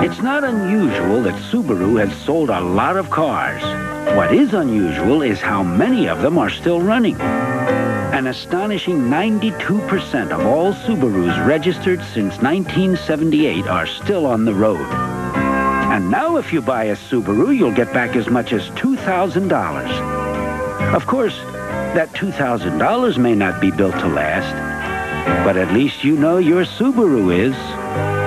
It's not unusual that Subaru has sold a lot of cars. What is unusual is how many of them are still running. An astonishing 92% of all Subarus registered since 1978 are still on the road. And now if you buy a Subaru, you'll get back as much as $2,000. Of course, that $2,000 may not be built to last, but at least you know your Subaru is.